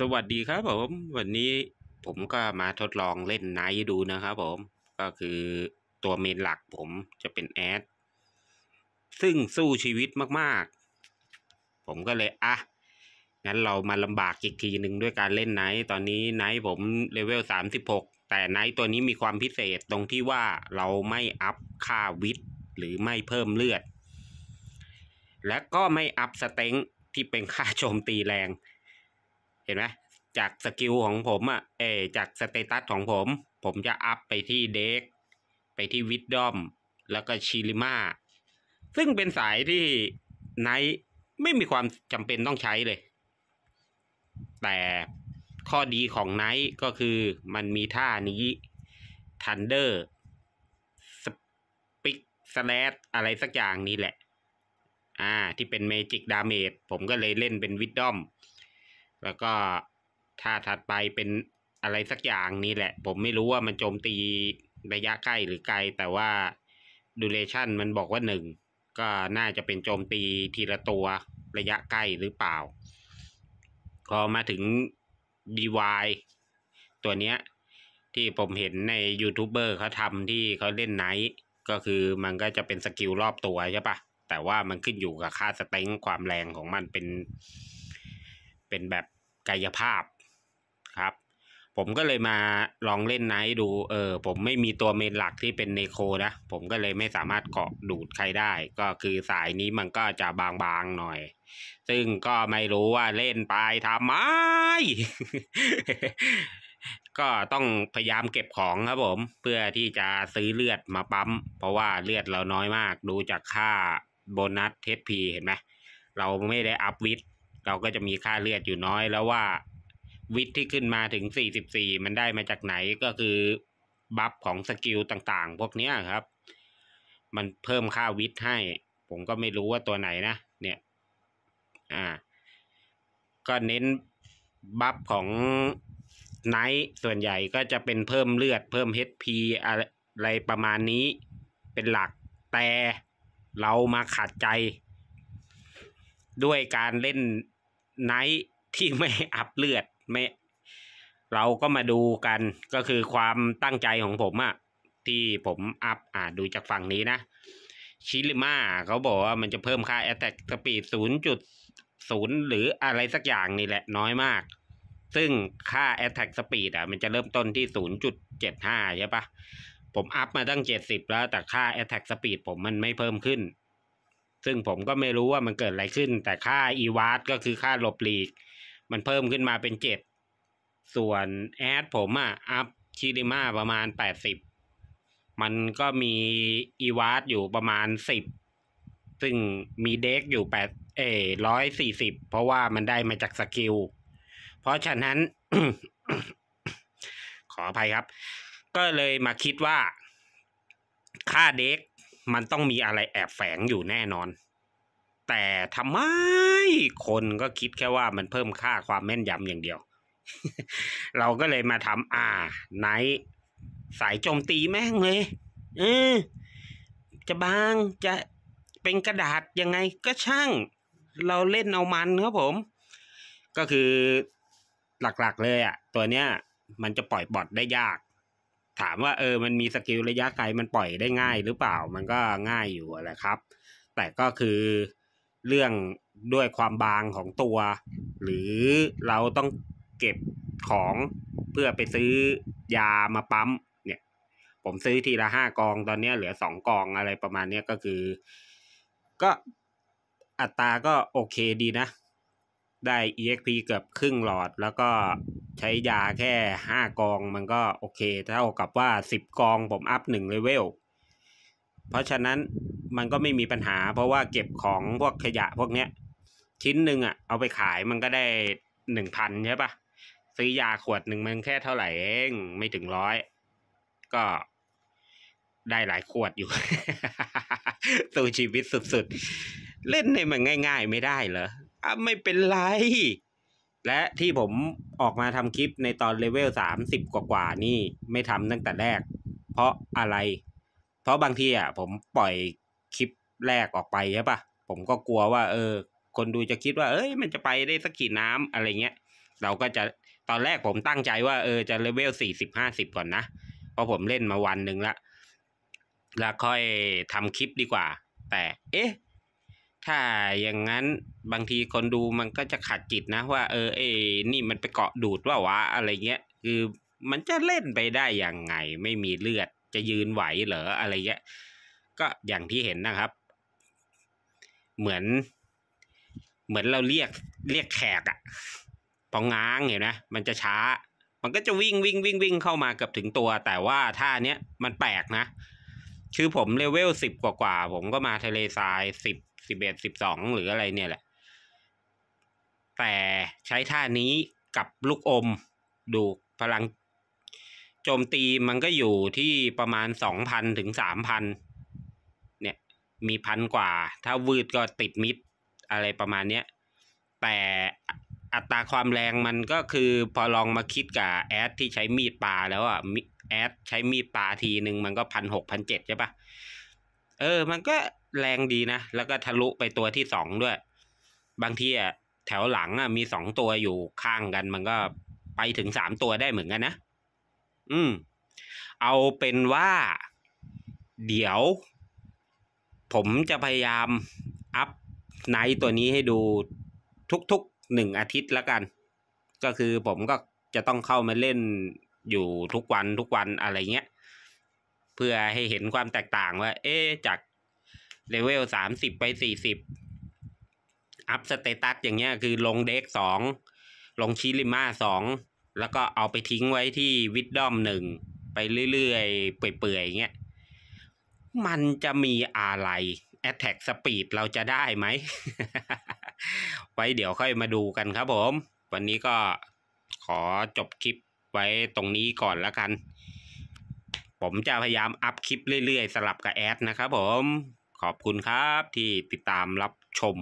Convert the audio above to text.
สวัสดีครับผมวันนี้ผมก็มาทดลองเล่น Knight ดูนะครับผมก็คือตัว main หลักผมจะเป็นแอดซึ่งสู้ชีวิตมากๆ ผมก็เลยอะงั้นเรามาลำบากอีกทีหนึ่งด้วยการเล่น Knight ตอนนี้ Knight ผม level สามสิบหกแต่ Knight ตัวนี้มีความพิเศษตรงที่ว่าเราไม่ up ค่า VIT หรือไม่เพิ่มเลือด และก็ไม่ up strength ที่เป็นค่าโจมตีแรง เห็นไหมจาก skill ของผมอะเอจาก status ของผม ผมจะ up ไปที่ DEX ไปที่ wisdom แล้วก็ชิลิมาซึ่งเป็นสายที่ Knight ไม่มีความจำเป็นต้องใช้เลย แต่ข้อดีของ Knight ก็คือมันมีท่านี้ Thunder สปิกสแลดอะไรสักอย่างนี้แหละ อ่า ที่เป็นเมจิกดาเมจผมก็เลยเล่นเป็นวิดดอม แล้วก็ถ้าถัดไปเป็นอะไรสักอย่างนี้แหละ ผมไม่รู้ว่ามันโจมตีระยะใกล้หรือไกล แต่ว่าดูเรชันมันบอกว่าหนึ่งก็น่าจะเป็นโจมตีทีละตัวระยะใกล้หรือเปล่า พอมาถึง DY ตัวเนี้ยที่ผมเห็นในยูทูบเบอร์เขาทำที่เขาเล่น Knight ก็คือมันก็จะเป็น skill รอบตัวใช่ปะแต่ว่ามันขึ้นอยู่กับค่า strength ความแรงของมันเป็น เป็นแบบกายภาพครับ ผมก็เลยมาลองเล่น Knight ดูเออผมไม่มีตัว main หลักที่เป็น Necro นะ ผมก็เลยไม่สามารถเกาะดูดใครได้ ก็คือสายนี้มันก็จะบางๆหน่อย ซึ่งก็ไม่รู้ว่าเล่นไปทำไม ก็ต้องพยายามเก็บของครับผม เพื่อที่จะซื้อเลือดมาปั๊ม เพราะว่าเลือดเราน้อยมาก ดูจากค่าโบนัส HP เห็นไหมเราไม่ได้ up VIT เราก็จะมีค่าเลือดอยู่น้อยแล้วว่า VIT ที่ขึ้นมาถึง 44 มันได้มาจากไหนก็คือ buff ของ skill ต่างๆ พวกนี้ครับ มันเพิ่มค่า VIT ให้ ผมก็ไม่รู้ว่าตัวไหนนะ เนี่ย อ่า ก็เน้น buff ของ Knight ส่วนใหญ่ก็จะเป็นเพิ่มเลือด เพิ่ม HP อะไรประมาณนี้เป็นหลักแต่เรามาขัดใจด้วยการเล่น Knight ที่ไม่ up เลือดไม่ เราก็มาดูกันก็คือความตั้งใจของผมอะที่ผมอัพอ่าดูจากฝั่งนี้นะชิลิมาเขาบอกว่ามันจะเพิ่มค่า Attack Speed 0.0หรืออะไรสักอย่างนี่แหละน้อยมาก ซึ่งค่า Attack Speed อะมันจะเริ่มต้นที่ 0.75 ใช่ปะผมอัพมาตั้ง 70 แล้วแต่ค่า Attack Speed ผมมันไม่เพิ่มขึ้น ซึ่งผมก็ไม่รู้ว่ามันเกิดอะไรขึ้น แต่ค่า e w a t ก็คือค่าหลบหลีก มันเพิ่มขึ้นมาเป็น7ส่วนแอดผมอะอัพชิลิมาประมาณ80มันก็มี e w a t อยู่ประมาณ10ซึ่งมีเด็กอยู่8เอร้อยสี่สิบเพราะว่ามันได้มาจากสกิล เพราะฉะนั้น ขออภัยครับ ก็เลยมาคิดว่า ค่าเด็ก มันต้องมีอะไรแอบแฝงอยู่แน่นอน แต่ทำไมคนก็คิดแค่ว่ามันเพิ่มค่าความแม่นยำอย่างเดียว เราก็เลยมาทำอ่าไนสายโจมตีแม่งเลย เออ จะบางจะเป็นกระดาษยังไงก็ช่าง เราเล่นเอามันครับผม ก็คือหลักๆเลยอะ่ะ ตัวเนี้ยมันจะปล่อยบอทได้ยาก ถามว่าเออมันมีสกิลระยะไกลมันปล่อยได้ง่ายหรือเปล่ามันก็ง่ายอยู่แหละครับ แต่ก็คือเรื่องด้วยความบางของตัว หรือเราต้องเก็บของเพื่อไปซื้อยามาปั๊มเนี่ย ผมซื้อทีละห้ากองตอนนี้เหลือสองกองอะไรประมาณนี้ก็คือ ก็อัตราก็โอเคดีนะ ได้ EXP เกือบครึ่งหลอด แล้วก็ใช้ยาแค่ห้ากองมันก็โอเค เท่ากับว่าสิบกองผมอัพหนึ่งเลเวล เพราะฉะนั้นมันก็ไม่มีปัญหา เพราะว่าเก็บของพวกขยะพวกเนี้ย ชิ้นหนึ่งอะเอาไปขายมันก็ได้หนึ่งพันใช่ปะซื้อยาขวดหนึ่งมันแค่เท่าไหร่เองไม่ถึงร้อยก็ได้หลายขวดอยู่ สู้ชีวิตสุดๆ เล่นในมันง่าย ๆ ไม่ได้เหรอ ไม่เป็นไร และที่ผมออกมาทำคลิปในตอนเลเวลสามสิบกว่าๆนี่ไม่ทำตั้งแต่แรก เพราะอะไร เพราะบางทีอะผมปล่อยคลิปแรกออกไปใช่ปะผมก็กลัวว่า เออ คนดูจะคิดว่า เอ้ย มันจะไปได้สักกี่น้ำอะไรเงี้ย เราก็จะตอนแรกผมตั้งใจว่าเออจะเลเวลสี่สิบห้าสิบก่อนนะเพราะผมเล่นมาวันหนึ่งละแล้วค่อยทำคลิปดีกว่า แต่ เอ๊ะ ถ้าอย่างนั้นบางทีคนดูมันก็จะขัดจิตนะว่า เออเอ้นี่มันไปเกาะดูดว่าวะอะไรเงี้ย คือมันจะเล่นไปได้ยังไง ไม่มีเลือดจะยืนไหวเหรออะไรเงี้ยก็อย่างที่เห็นนะครับ เหมือน เหมือนเราเรียกเรียกแขกอะพอง้างเห็นไหมมันจะช้า มันก็จะวิ่งวิ่งวิ่งวิ่งเข้ามาเกือบถึงตัว แต่ว่าท่าเนี้ยมันแปลกนะ คือผมเลเวลสิบกว่าๆผมก็มาทะเลทรายสิบ สิบเอ็ดสิบสองหรืออะไรเนี่ยแหละ แต่ใช้ท่านี้กับลูกอมดูพลังโจมตีมันก็อยู่ที่ประมาณสองพันถึงสามพันเนี่ยมีพันกว่า ถ้าวืดก็ติดมิดอะไรประมาณเนี้ย แต่อัตราความแรงมันก็คือพอลองมาคิดกับแอดที่ใช้มีดปลาแล้วอะแอดใช้มีดปาทีหนึ่งมันก็พันหกพันเจ็ดใช่ปะเออ มันก็ แรงดีนะ แล้วก็ทะลุไปตัวที่สองด้วย บางทีอะแถวหลังอะมีสองตัวอยู่ข้างกัน มันก็ไปถึงสามตัวได้เหมือนกันนะ อืม เอาเป็นว่าเดี๋ยว ผมจะพยายาม up Knight ตัวนี้ให้ดูทุกๆหนึ่งอาทิตย์แล้วกัน ก็คือผมก็จะต้องเข้ามาเล่นอยู่ทุกวันทุกวันอะไรเงี้ย เพื่อให้เห็นความแตกต่างว่า เอ๊ะจาก level สามสิบไปสี่สิบ up status อย่างเงี้ยคือลง DEX สองลงชิลิมาสองแล้วก็เอาไปทิ้งไว้ที่ wisdom หนึ่งไปเรื่อยๆ เปื่อยๆเงี้ย มันจะมีอะไร Attack Speed เราจะได้ไหม ไว้เดี๋ยวค่อยมาดูกันครับผม วันนี้ก็ขอจบคลิปไว้ตรงนี้ก่อนแล้วกัน ผมจะพยายามอัพคลิปเรื่อยๆ สลับกับแอดนะครับผม ขอบคุณครับที่ติดตามรับชม